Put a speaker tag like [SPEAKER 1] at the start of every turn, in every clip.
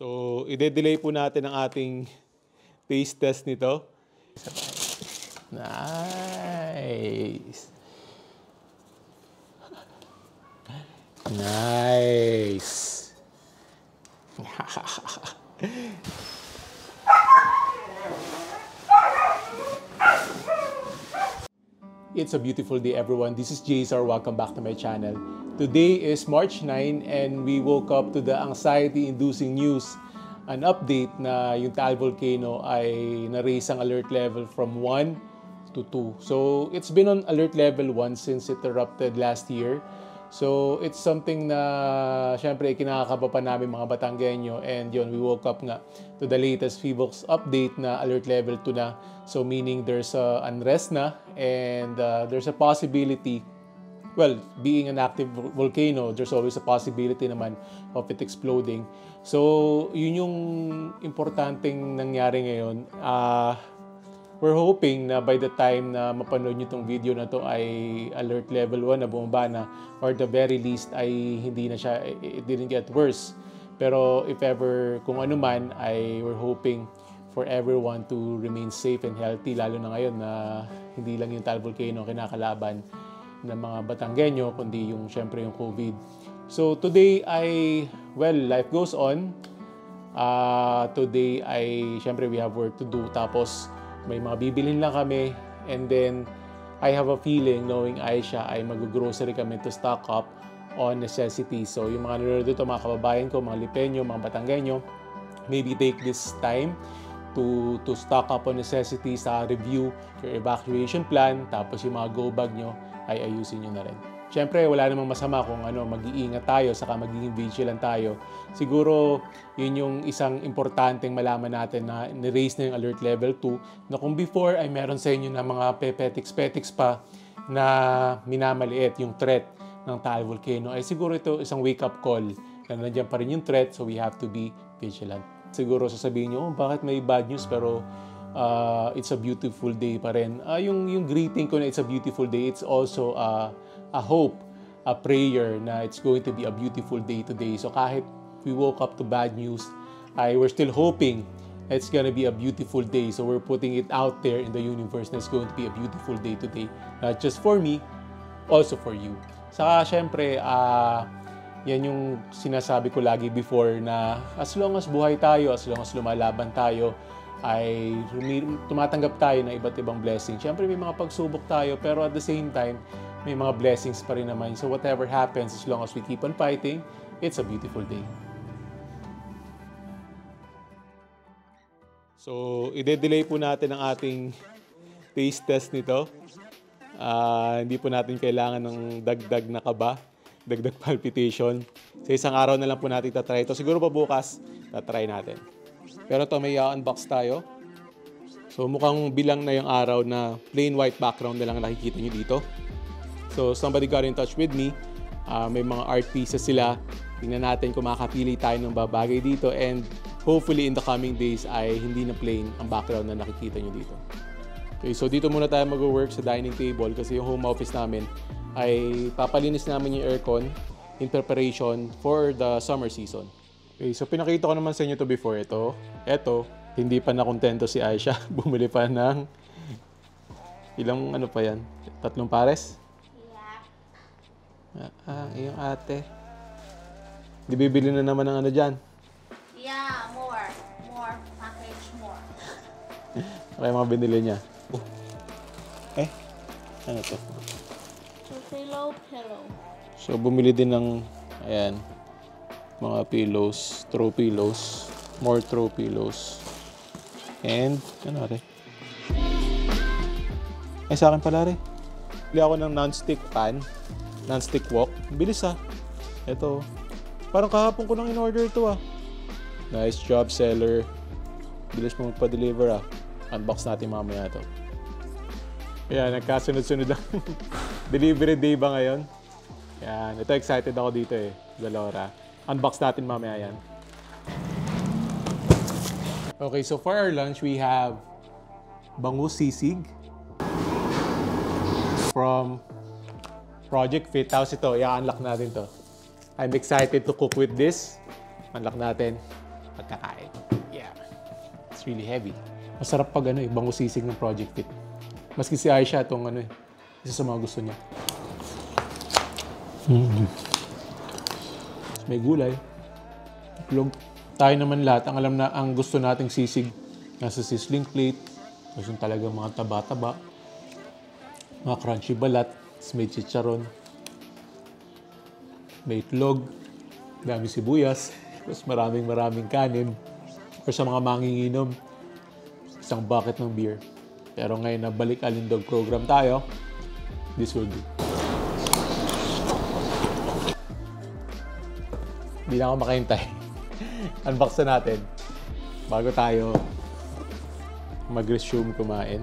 [SPEAKER 1] So, ide-delay po natin ang ating taste test nito. Nice. Nice. It's a beautiful day, everyone. This is JSR. Welcome back to my channel. Today is March 9 and we woke up to the anxiety-inducing news. An update na yung Taal Volcano ay na-raise ang alert level from 1 to 2. So, it's been on alert level 1 since it erupted last year. So, it's something na syempre kinakakaba pa namin mga Batanggenyo and yun, we woke up nga to the latest Fevox update na alert level 2 na. So, meaning there's a unrest na and uh, there's a possibility well, being an active volcano, there's always a possibility naman of it exploding. So, yun yung importanteng nangyari ngayon. Uh, we're hoping na by the time na mapanood nyo itong video na to ay alert level 1 na bumaba na or the very least ay hindi na siya, it didn't get worse. Pero if ever, kung ano man, ay we're hoping for everyone to remain safe and healthy, lalo na ngayon na hindi lang yung Tal Volcano kinakalaban ng mga Batanggenyo, kundi yung syempre yung COVID. So today ay, well, life goes on. Uh, today ay, syempre we have work to do. Tapos may mga bibilhin lang kami. And then, I have a feeling knowing Aisha ay mag-grocery kami to stock up on necessities. So yung mga nanonood dito, mga kababayan ko, mga Lipenyo, mga Batanggenyo, maybe take this time to to stock up on necessities, uh, review your evacuation plan, tapos yung mga go bag nyo ay ayusin nyo na rin. Siyempre, wala namang masama kung ano, mag-iingat tayo, saka magiging vigilant tayo. Siguro, yun yung isang importanteng malaman natin na ni-raise na yung alert level 2, na kung before ay meron sa inyo na mga pepetics-petics pa na minamaliit yung threat ng Taal Volcano, ay siguro ito isang wake-up call na nandiyan pa rin yung threat, so we have to be vigilant. Siguro sasabihin nyo, oh, bakit may bad news pero uh, it's a beautiful day pa rin. Uh, yung, yung greeting ko na it's a beautiful day, it's also uh, a hope, a prayer na it's going to be a beautiful day today. So kahit we woke up to bad news, I we're still hoping it's gonna be a beautiful day. So we're putting it out there in the universe na it's going to be a beautiful day today. Not just for me, also for you. Saka syempre, uh, yan yung sinasabi ko lagi before na as long as buhay tayo, as long as lumalaban tayo, ay tumatanggap tayo ng iba't ibang blessings. Siyempre may mga pagsubok tayo, pero at the same time, may mga blessings pa rin naman. So whatever happens, as long as we keep on fighting, it's a beautiful day. So, ide-delay po natin ang ating taste test nito. Uh, hindi po natin kailangan ng dagdag na kaba, dagdag palpitation. Sa isang araw na lang po natin tatry ito. Siguro pa bukas, tatry natin. Pero ito, may unbox tayo. So, mukhang bilang na yung araw na plain white background na lang nakikita nyo dito. So, somebody got in touch with me. Uh, may mga art pieces sila. Tingnan natin kung makakapili tayo ng babagay dito and hopefully in the coming days ay hindi na plain ang background na nakikita nyo dito. Okay, so dito muna tayo mag-work sa dining table kasi yung home office namin ay papalinis namin yung aircon in preparation for the summer season. Okay, so pinakita ko naman sa inyo to before ito. Ito, hindi pa nakontento si Aisha. Bumili pa ng ilang ano pa yan? Tatlong pares? Ah, yung ate. Di bibili na naman ng ano dyan?
[SPEAKER 2] Yeah, more. More. Package more.
[SPEAKER 1] Okay, mga binili niya. Oh. Eh, ano to?
[SPEAKER 2] So, pillow, pillow.
[SPEAKER 1] So, bumili din ng, ayan, mga pillows, throw pillows, more throw pillows. And, ano rin? Ay, sa akin pala rin. Bili ako ng non-stick pan, non-stick wok. Bilis ah. Ito. Parang kahapon ko lang in-order ito ah. Nice job, seller. Bilis mo magpa-deliver ah. Unbox natin mamaya to. Ayan, nagkasunod-sunod lang. Delivery day ba ngayon? Yan. Ito, excited ako dito eh. Galora. Unbox natin mamaya yan. Okay, so for our lunch, we have bangus sisig from Project Fit. Tapos ito, i-unlock natin to. I'm excited to cook with this. Unlock natin. pagkakain. Yeah. It's really heavy. Masarap pag ano eh, bango sisig ng Project Fit. Maski si Aisha, itong ano eh, isa sa mga gusto niya. Mm. May gulay. Itlog. Tayo naman lahat, ang alam na ang gusto nating sisig, nasa sizzling plate. Gusto talaga mga taba-taba. Mga crunchy balat. Tapos may chicharon. May itlog. Dami sibuyas. Tapos maraming maraming kanin. Or sa mga manginginom, isang bucket ng beer. Pero ngayon na balik alindog program tayo, this will do. Hindi na ako makahintay. Unbox na natin bago tayo mag-resume kumain.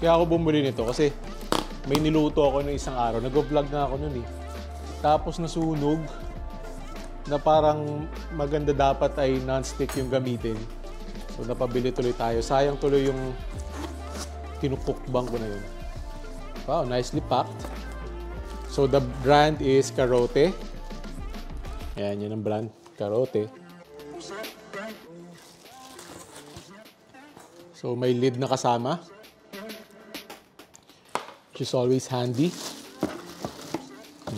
[SPEAKER 1] Kaya ako bumili nito kasi may niluto ako ng isang araw. Nag-vlog na ako nun eh. Tapos nasunog na parang maganda dapat ay non-stick yung gamitin. So napabili tuloy tayo. Sayang tuloy yung kinukukbang ko na yun. Wow, nicely packed. So the brand is Carote. Ayan, yun ang brand. Carote. So may lid na kasama. Which is always handy.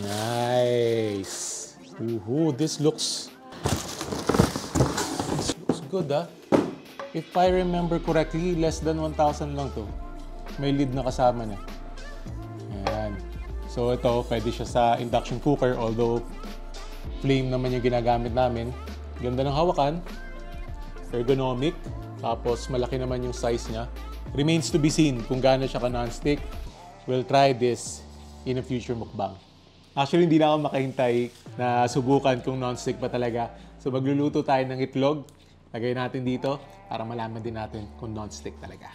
[SPEAKER 1] Nice. Ooh, this looks this looks good ah. If I remember correctly, less than 1,000 lang to. May lid na kasama na. Ayan. So ito, pwede siya sa induction cooker although flame naman yung ginagamit namin. Ganda ng hawakan. Ergonomic. Tapos malaki naman yung size niya. Remains to be seen kung gaano siya ka non-stick. We'll try this in a future mukbang. Actually, hindi na ako makahintay na subukan kung non-stick pa talaga. So magluluto tayo ng itlog. Lagay natin dito para malaman din natin kung non-stick talaga.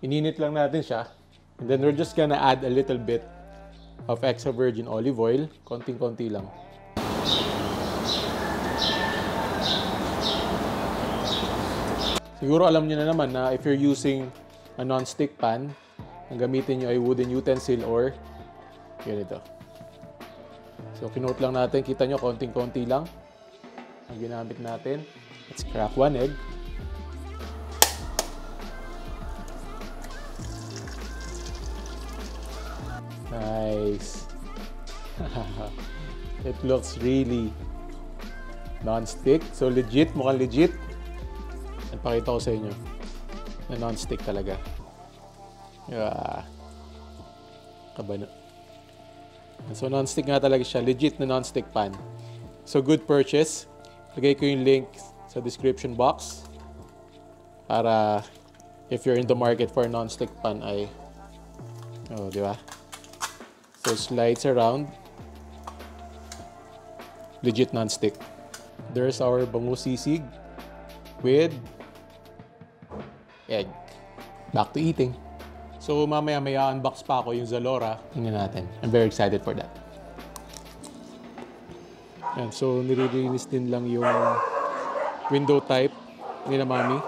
[SPEAKER 1] Ininit lang natin siya. And then we're just gonna add a little bit of extra virgin olive oil. Konting-konti lang. Siguro alam niyo na naman na if you're using a non-stick pan, ang gamitin niyo ay wooden utensil or ganito. So, kinote lang natin. Kita nyo, konting-konti lang ang ginamit natin. Let's crack one egg. Nice. It looks really non-stick. So, legit. Mukhang legit. Nagpakita ko sa inyo na non-stick talaga. Yeah. Kabano. So, non-stick nga talaga siya. Legit na non-stick pan. So, good purchase. Lagay ko yung link sa description box para if you're in the market for a non-stick pan ay oh, di ba? So, slides around. Legit non-stick. There's our bango sisig with egg. Back to eating. So mamaya may unbox pa ako yung Zalora. Tingnan natin. I'm very excited for that. Yan, so nire-release din lang yung window type nila mami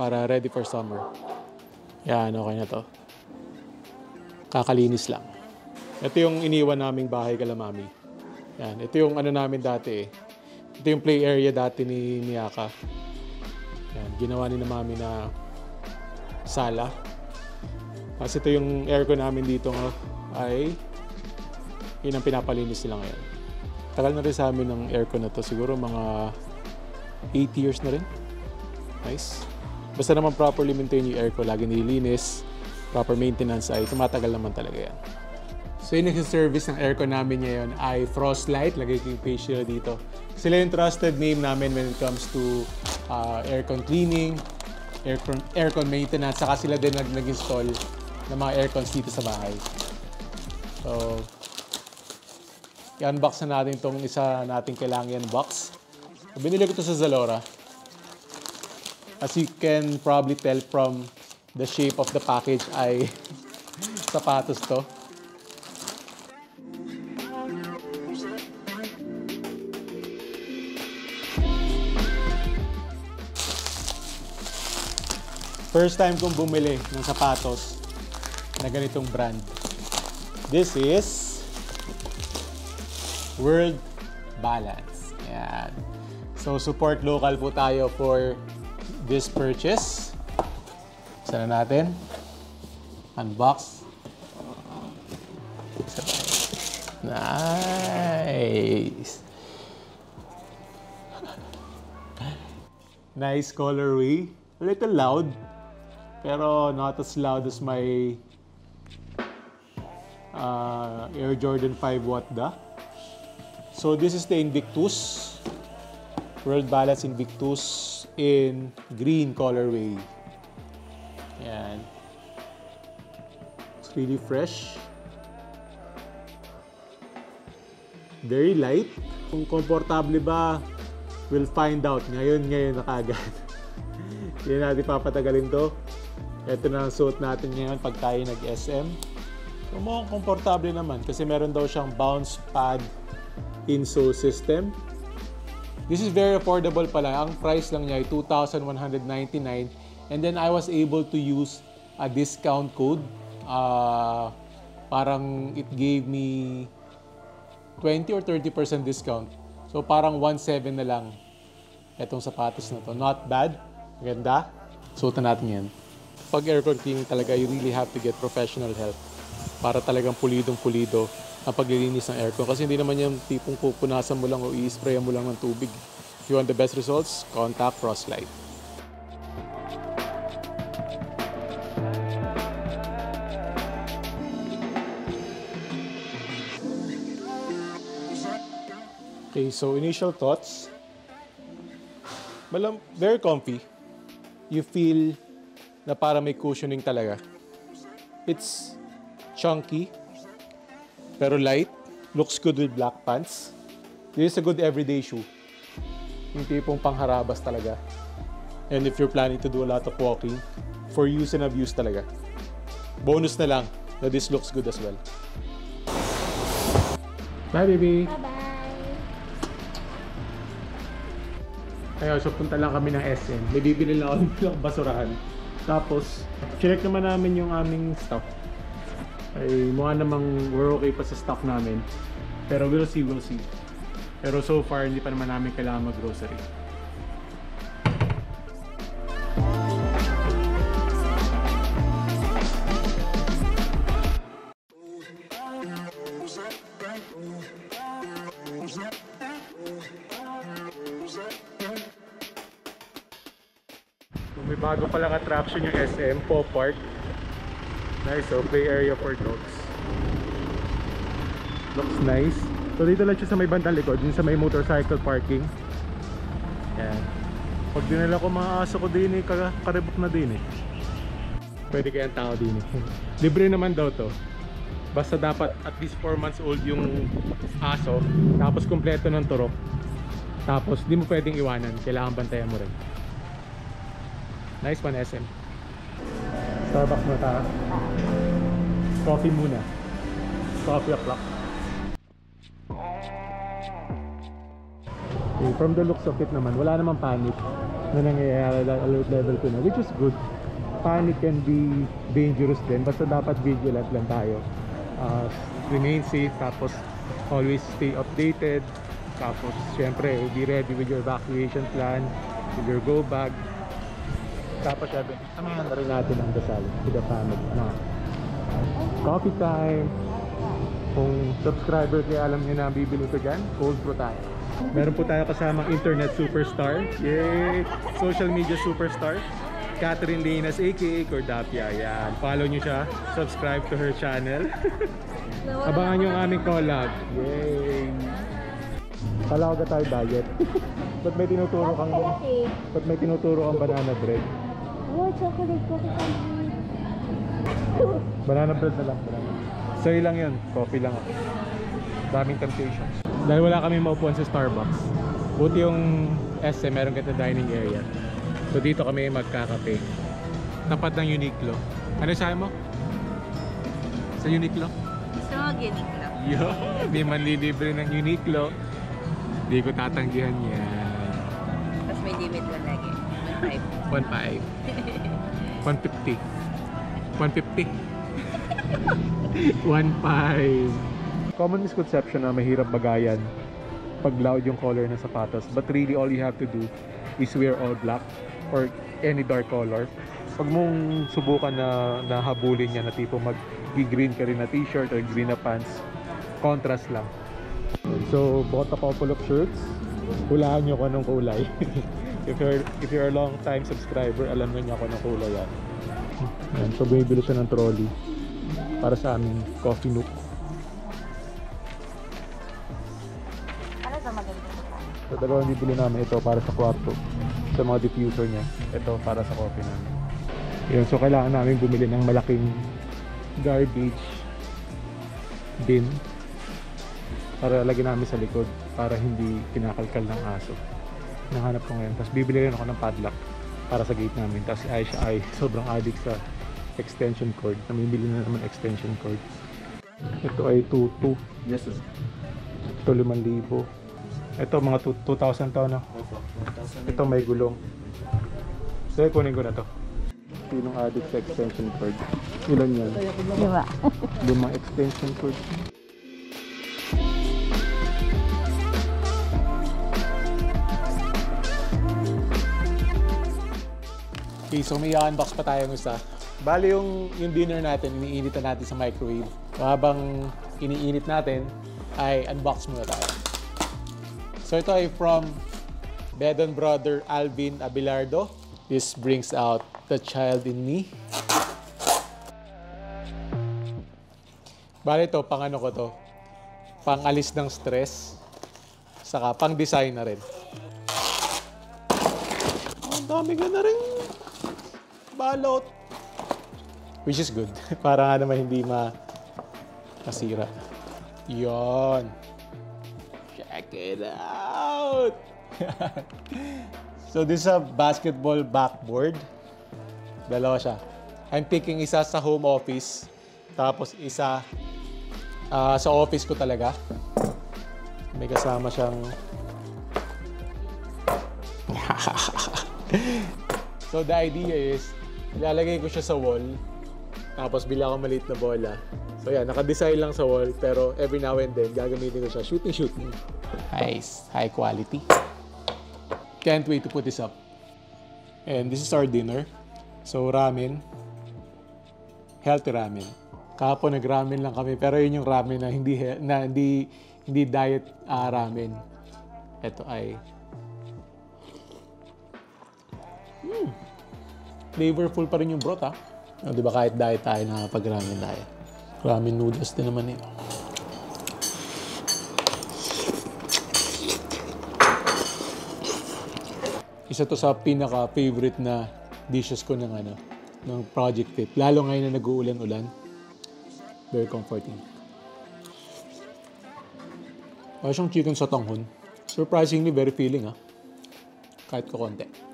[SPEAKER 1] para ready for summer. Yan, okay na to. Kakalinis lang. Ito yung iniwan naming bahay kala mami. Yan, ito yung ano namin dati eh. Ito yung play area dati ni Miyaka. Yan, ginawa ni na mami na sala. Kasi ito yung aircon namin dito nga ay yun ang pinapalinis nila ngayon. Tagal na rin sa amin ng aircon na to. Siguro mga 8 years na rin. Nice. Basta naman properly maintain yung aircon. Lagi nililinis. Proper maintenance ay tumatagal naman talaga yan. So yung service ng aircon namin ngayon ay Frostlight. Lagay ko yung page dito. Sila yung trusted name namin when it comes to uh, aircon cleaning, aircon, aircon maintenance, saka sila din nag, nag-install ng mga aircons dito sa bahay. So, i-unbox na natin itong isa nating kailangan box. So, binili ko ito sa Zalora. As you can probably tell from the shape of the package ay sapatos to. First time kong bumili ng sapatos na ganitong brand. This is World Balance. Yan. So, support local po tayo for this purchase. Sana natin. Unbox. Nice. Nice colorway. A little loud, pero not as loud as my uh, Air Jordan 5 Watda. So this is the Invictus. World Balance Invictus in green colorway. Yan. It's really fresh. Very light. Kung komportable ba, we'll find out. Ngayon, ngayon na kagad. Hindi natin papatagalin to. Ito na ang suot natin ngayon pag tayo nag-SM. So, mukhang komportable naman kasi meron daw siyang bounce pad insole system. This is very affordable pala. Ang price lang niya ay 2,199 and then I was able to use a discount code. Uh, parang it gave me 20 or 30% discount. So parang 1.7 na lang itong sapatos na to. Not bad. Maganda. Suotan natin yan. Pag aircon cleaning talaga, you really have to get professional help para talagang pulidong pulido ang paglilinis ng aircon. Kasi hindi naman yung tipong pupunasan mo lang o i-sprayan mo lang ng tubig. If you want the best results, contact Frostlight. Okay, so initial thoughts. Malam, very comfy. You feel na para may cushioning talaga. It's chunky, pero light. Looks good with black pants. This is a good everyday shoe. Yung tipong pangharabas talaga. And if you're planning to do a lot of walking, for use and abuse talaga. Bonus na lang na this looks good as well. Bye, baby!
[SPEAKER 2] Bye-bye.
[SPEAKER 1] Kaya so punta lang kami ng SM. May bibili lang ako ng basurahan. Tapos, check naman namin yung aming stock. Ay, mukha namang we're okay pa sa stock namin. Pero we'll see, we'll see. Pero so far, hindi pa naman namin kailangan mag-grocery. Bago palang attraction yung SM, Pop Park. Nice, so play area for dogs. Looks nice. So dito lang siya sa may bandang likod, yung sa may motorcycle parking. Yan. Pag dinala ko mga aso ko din eh, ka- karibok na din eh. Pwede kayang tao din eh. Libre naman daw to. Basta dapat at least 4 months old yung aso, tapos kumpleto ng turok. Tapos di mo pwedeng iwanan, kailangan bantayan mo rin. Nice one, SM. Starbucks na tayo. Coffee muna. Coffee o'clock. Okay, from the looks of it naman, wala namang panic na nangyayari alert level 2 na, which is good. Panic can be dangerous din, basta dapat vigilant lang tayo. Uh, remain safe, tapos always stay updated. Tapos, syempre, be ready with your evacuation plan, with your go bag. Tapos, syempre, samahan na rin natin ang dasal to the family. Na, coffee time. Kung subscriber kayo, alam niyo na ang bibili ko dyan, cold brew tayo. Meron po tayo kasamang internet superstar. Yay! Social media superstar. Catherine Lenas aka Cordapia. Yan. Follow nyo siya. Subscribe to her channel. Abangan nyo ang aming collab. Yay! Kala ko tayo diet? Ba't may tinuturo kang. Ba't may tinuturo kang banana bread?
[SPEAKER 2] Oh, chocolate coffee country.
[SPEAKER 1] Banana bread na lang. Banana. Sa'yo lang yun. Coffee lang ako. Daming temptations. Dahil wala kami maupuan sa Starbucks. Buti yung SM, meron kita dining area. So dito kami magkakape. Tapat ng Uniqlo. Ano sabi mo? Sa Uniqlo?
[SPEAKER 3] Gusto mo lang.
[SPEAKER 1] Yo, may manlilibre ng Uniqlo. Hindi ko tatanggihan yan.
[SPEAKER 3] Tapos may limit lang lagi. 1.5.
[SPEAKER 1] 1.5. 150. 150. 1.5. Common misconception na mahirap bagayan pag loud yung color ng sapatos. But really, all you have to do is wear all black or any dark color. Pag mong subukan na nahabulin niya na tipo mag-green ka rin na t-shirt or green na pants, contrast lang. So, bought a couple of shirts. Hulaan nyo kung anong kulay. if you're if you're a long time subscriber, alam nyo niya kung anong kulay yan. Yan, so bumibili siya ng trolley para sa aming coffee nook.
[SPEAKER 3] Ano sa maganda?
[SPEAKER 1] So dalawang bibili namin ito para sa kwarto. Sa mga diffuser niya. Ito para sa coffee namin. Yun, so kailangan namin bumili ng malaking garbage bin para lagyan namin sa likod para hindi kinakalkal ng aso. Nahanap ko ngayon. Tapos bibili rin ako ng padlock para sa gate namin. Tapos ay siya ay sobrang addict sa extension cord. Namimili na naman extension cord. Ito ay 2.2.
[SPEAKER 4] Yes, sir.
[SPEAKER 1] Ito 5,000. Ito mga 2,000 to no?
[SPEAKER 4] Opo. 1,000.
[SPEAKER 1] Ito may gulong. So, kunin ko na to. Sinong addict sa extension cord? Ilan yan?
[SPEAKER 2] Lima.
[SPEAKER 1] Lumang extension cord. Okay, so may unbox pa tayong isa. Bali yung, yung dinner natin, iniinit na natin sa microwave. Habang iniinit natin, ay unbox muna tayo. So ito ay from Bedon brother Alvin Abelardo. This brings out the child in me. Bali ito, pang ano ko to? Pang alis ng stress. Saka pang design na rin. Ang dami ka na rin balot. Which is good. Para nga naman hindi ma masira. Yon. Check it out! so this is a basketball backboard. Dalawa siya. I'm picking isa sa home office. Tapos isa ah, sa office ko talaga. May kasama siyang... so the idea is, ilalagay ko siya sa wall. Tapos bila ako maliit na bola. So yan, naka-design lang sa wall. Pero every now and then, gagamitin ko siya. Shooting, shooting. Nice. High quality. Can't wait to put this up. And this is our dinner. So ramen. Healthy ramen. Kahapon nag-ramen lang kami. Pero yun yung ramen na hindi, na hindi, hindi diet ah, ramen. Ito ay... Hmm. Flavorful pa rin yung broth, ha? Oh, di ba kahit diet tayo nakapag-ramen diet? Ramen noodles din naman eh. Isa to sa pinaka-favorite na dishes ko ng ano, ng Project Fit. Lalo ngayon na nag-uulan-ulan. Very comforting. Para siyang chicken sa tanghon. Surprisingly, very filling ah. Kahit ko konti.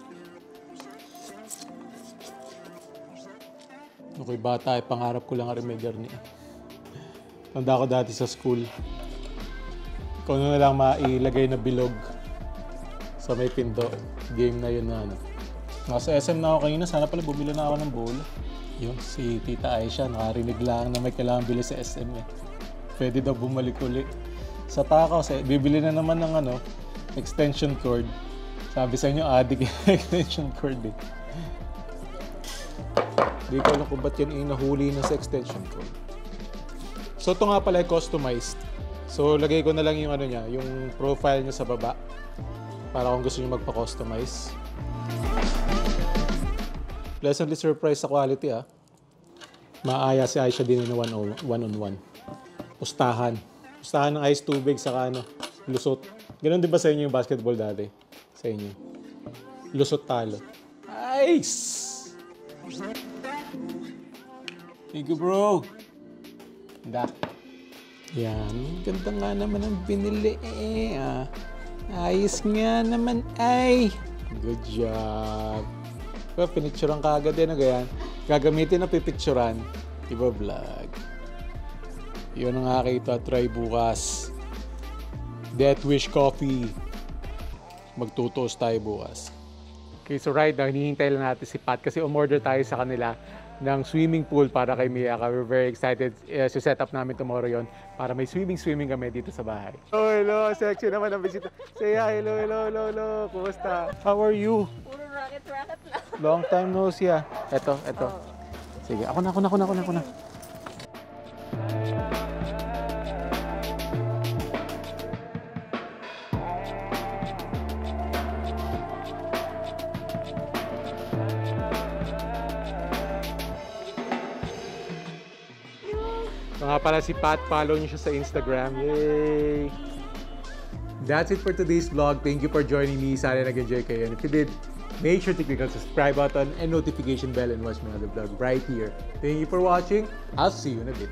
[SPEAKER 1] Okay, bata, eh, pangarap ko lang rin may garni. Tanda ko dati sa school. Ikaw na lang mailagay na bilog sa may pinto. Game na yun na ano. Nasa SM na ako kanina, sana pala bumili na ako ng bola. Yun, si Tita Aisha, nakarinig lang na may kailangan bili sa SM eh. Pwede daw bumalik uli. Sa takaw, sa, bibili na naman ng ano, extension cord. Sabi sa inyo, adik extension cord eh. Hindi ko alam kung ba't yan inahuli na sa extension cord. So ito nga pala ay customized. So lagay ko na lang yung ano niya, yung profile niya sa baba. Para kung gusto niyo magpa-customize. Pleasantly surprised sa quality ah. Maaya si Aisha din na one, on- one on one. Pustahan. Pustahan ng ice tubig saka ano, lusot. Ganon din ba sa inyo yung basketball dati? Sa inyo. Lusot talo. Nice! Thank you, bro. Ganda. Yan. Ganda nga naman ang binili eh. Ah. Ayos nga naman ay. Good job. Pero pinicturean ka agad yan. Ano yan? Gagamitin na pipicturean. Iba vlog. Yun ang nakakita. Try bukas. Death Wish Coffee. Magtutos tayo bukas. Okay, so right now, hinihintay lang natin si Pat kasi umorder tayo sa kanila ng swimming pool para kay Miyaka. We're very excited uh, to set up namin tomorrow yon para may swimming-swimming kami dito sa bahay. Oh, hello. Sexy naman ang bisita. Say hi. Hello, hello, hello, hello. Kumusta? How are you?
[SPEAKER 3] Puro rocket-rocket lang.
[SPEAKER 1] Long time no see ah. Eto, eto. Sige, ako na, ako na, ako na, ako na, ako na. Nga pala si Pat, follow niyo siya sa Instagram. Yay! That's it for today's vlog. Thank you for joining me. Sana nag-enjoy kayo. And if you did, make sure to click on subscribe button and notification bell and watch my other vlog right here. Thank you for watching. I'll see you in a bit.